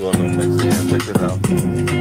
Let's go on mix it out.